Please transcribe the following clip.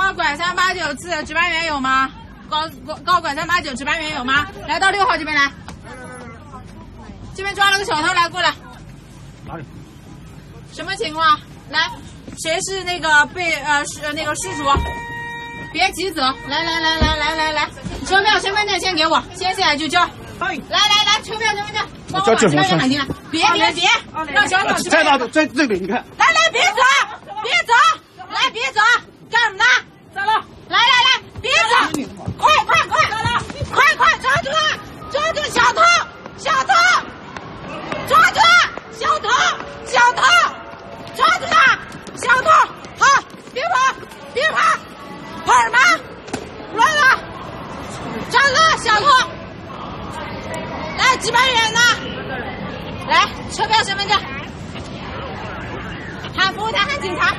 高管三八九次值班员有吗？高高高管三八九值班员有吗？来到六号这边来，这边抓了个小偷，来过来。哪里？什么情况？来，谁是那个被呃是那个失主？别急走，来来来来来来来，车票身份证先给我，先下来就交。来来来，车票身份证，帮我把车票先喊进来。别别别，让小狗在哪？在这里，你看。来来，别走，别走，来别走，干什么呢？走了。来来来，别走，快快快，快快抓住他，抓住小偷，小偷，抓住小偷，小偷，抓住他，小偷，好，别跑，别跑，跑什么？乱了，站了，小偷，来，值班员呢？来，车票、身份证，喊服务台，喊警察。